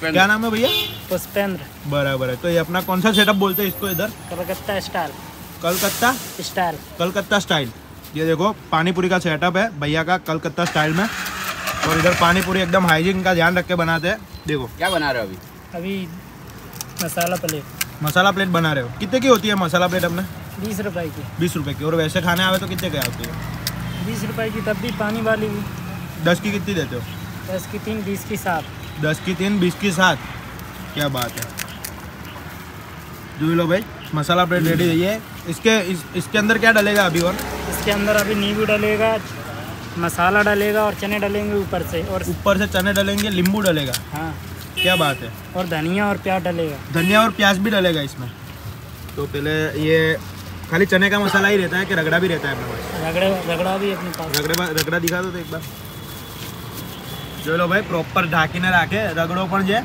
पुष्पेंद्र। क्या नाम है भैया? पुष्पेंद्र। बराबर है। तो ये अपना कौन सा सेटअप बोलते हैं इसको इधर? Calcutta style Calcutta? Style Calcutta style ये देखो पानी पूरी का सेटअप है भैया का कलकत्ता स्टाइल में। और इधर पानी पूरी एकदम हाइजीन का ध्यान रख के बनाते हैं। देखो। क्या बना रहे हो अभी? अभी मसाला प्लेट मसाला प्लेट बना रहे हो। कितने की होती है मसाला प्लेट अपने? बीस रुपए की। बीस रुपए की। और वैसे खाने आवे तो कितने की आती है? बीस रुपए की तब भी पानी वाली भी दस की कितनी देते हो? दस की तीन बीस की सात। दस की तीन बीस की सात। क्या बात है। जो लो भाई मसाला प्लेट रेडी है इसके इस, इसके अंदर क्या डलेगा अभी और? इसके अंदर अभी नींबू डलेगा मसाला डलेगा और चने डलेंगे ऊपर से और ऊपर से चने डलेंगे नींबू डलेगा। हाँ। क्या बात है। और धनिया और प्याज डलेगा। धनिया और प्याज भी डलेगा इसमें। तो पहले ये खाली चने का मसाला ही रहता है कि रगड़ा भी रहता है अपने पास? रगड़ा रगड़ा भी अपने पास। रगड़ा रगड़ा दिखा दो तो एक बार। જોઈ લો ભાઈ પ્રોપર ઢાંકીને રાખે રગડો પણ છે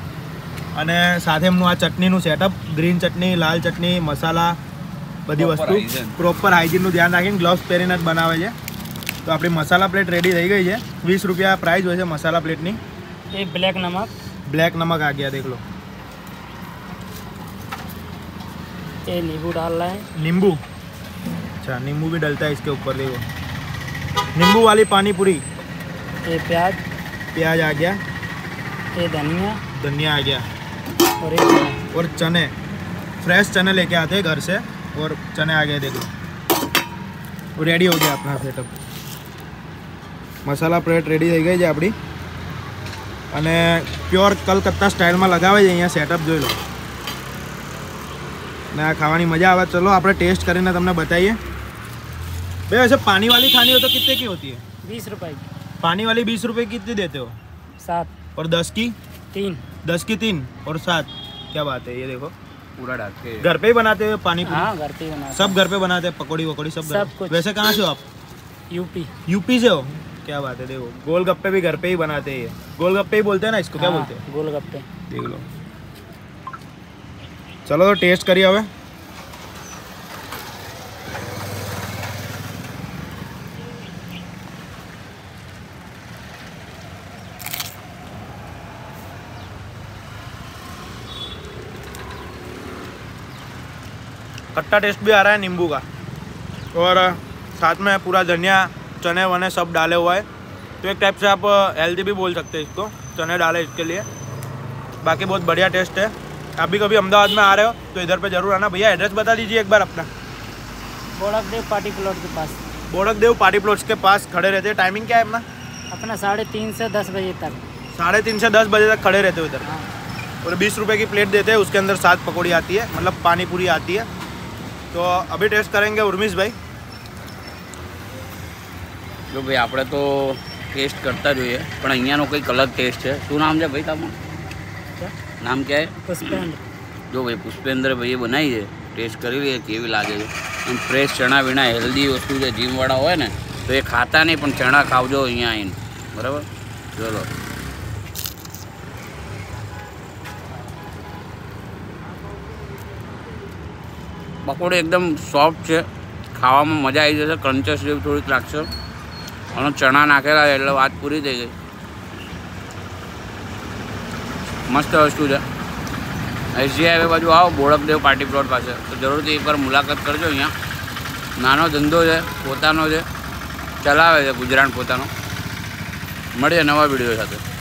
અને સાથે એમનું આ ચટણીનું સેટઅપ ગ્રીન ચટણી લાલ ચટણી મસાલા બધી Proper વસ્તુ hygiene. પ્રોપર હાઇજીનનું ધ્યાન રાખીને ગ્લવ્સ પહેરીને જ બનાવે છે તો આપણી મસાલા પ્લેટ રેડી થઈ ગઈ છે વીસ રૂપિયા પ્રાઇસ હોય છે મસાલા પ્લેટની ये ब्लैक नमक બ્લેક નમક આ ગયા દેખ લો ये नींबू डाल रहे हैं नींबू अच्छा नींबू भी डलता है इसके ऊपर देखो नींबू वाली पानी पूरी ये प्याज प्याज आ गया ये धनिया धनिया आ गया और ये चना। और चने फ्रेश चने लेके आते हैं घर से और चने आ गए देखो वो रेडी हो गया अपना सेटअप મસાલા પ્લેટ રેડી થઈ ગઈ છે આપણી અને પ્યોર કલકત્તા સ્ટાઇલમાં લગાવે છે અહીંયા સેટઅપ જોઈ લો ને આ ખાવાની મજા આવે ચલો આપણે ટેસ્ટ કરીને તમને बताइए भाई वैसे पानी वाली खानी हो तो कितने की होती है बीस रुपए की पानी वाली बीस रुपए कितनी देते हो? सात। और दस की? तीन। दस की तीन और सात। क्या बात है ये देखो। पूरा डाल के। घर पे ही बनाते हो पानी पूरी? हाँ घर पे बनाते सब घर पे बनाते हैं पकौड़ी वकौड़ी सब सब कुछ। वैसे कहाँ से हो आप? यूपी। यूपी से हो? क्या बात है देखो गोलगप्पे भी घर पे ही बनाते हैं ये। गोलगप्पे ही बोलते हैं ना इसको क्या हाँ, बोलते हैं? गोलगप्पे। देख लो। चलो तो टेस्ट करिए હવે खट्टा टेस्ट भी आ रहा है नींबू का। और साथ में पूरा धनिया चने वने सब डाले हुआ है। तो एक टाइप से आप हेल्दी भी बोल सकते हैं इसको। चने डाले इसके लिए। बाकी बहुत बढ़िया टेस्ट है। आप भी कभी अहमदाबाद में आ रहे हो तो इधर पे ज़रूर आना। भैया एड्रेस बता दीजिए एक बार अपना। बोड़क देव पार्टी प्लॉट के पास। बोड़क देव पार्टी प्लॉट्स के पास खड़े रहते हैं। टाइमिंग क्या है अपना? अपना साढ़े तीन से दस बजे तक। साढ़े तीन से दस बजे तक खड़े रहते हो इधर। हाँ। और बीस रुपये की प्लेट देते हैं उसके अंदर सात पकौड़ी आती है। मतलब पानी पूरी आती है। तो अभी टेस्ट करेंगे उर्मिश भाई જો ભાઈ આપણે તો ટેસ્ટ કરતા જોઈએ પણ અહીંયાનો કંઈક અલગ ટેસ્ટ છે શું નામ છે ભાઈ તમારું क्या નામ ક્યાં है पुष्पेंद्र જો ભાઈ પુષ્પેન્દ્ર ભાઈએ બનાવી છે ટેસ્ટ કરી લઈએ કેવી લાગે છે અને ફ્રેશ ચણા વીણા હેલ્ધી વસ્તુ છે જીમવાળા હોય ને તો એ ખાતા નહીં પણ ચણા ખાવજો અહીંયા આવીને બરાબર ચલો પકોડી એકદમ સોફ્ટ છે. ખાવામાં મજા આવી જશે. ક્રન્ચસ જેવું થોડીક લાગશે. અને ચણા નાખેલા એટલે વાત પૂરી થઈ ગઈ. મસ્ત વસ્તુ છે. એસજી હાઈવે બાજુ આવો બોળકદેવ પાર્ટી પ્લોટ પાસે. તો જરૂરથી એકવાર મુલાકાત કરજો અહીંયા. નાનો ધંધો છે, પોતાનો છે. ચલાવે છે ગુજરાન પોતાનો. મળીએ નવા વીડિયો સાથે.